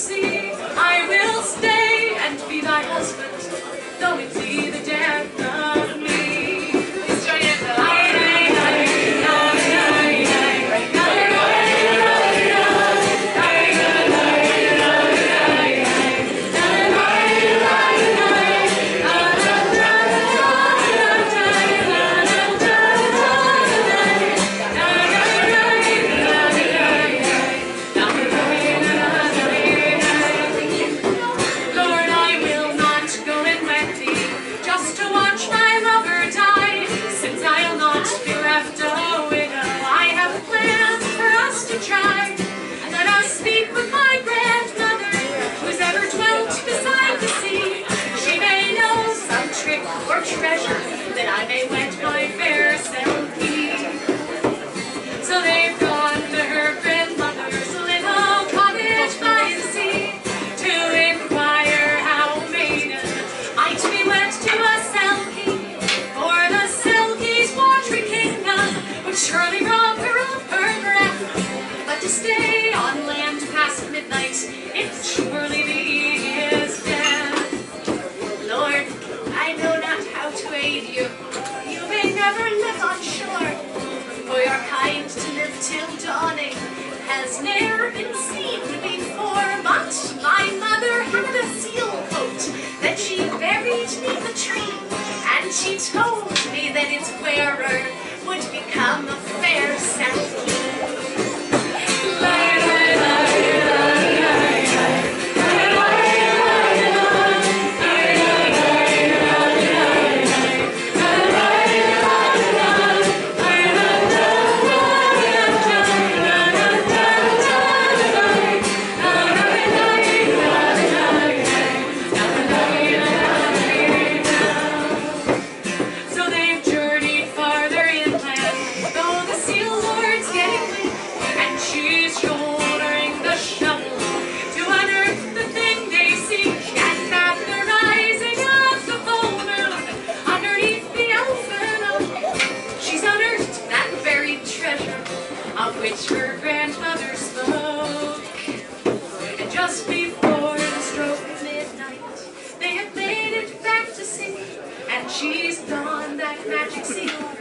sea, I will stay and be thy husband, though it be stay on land past midnight, it surely his death. Lord, I know not how to aid you. You may never live on shore. For your kind to live till dawning has ne'er been seen before. But my mother had a seal coat that she buried neath a tree, and she told me that its wearer would become a fair Selkie. Which her grandmother spoke. And just before the stroke of midnight, they have made it back to sea. And she's donned that magic seal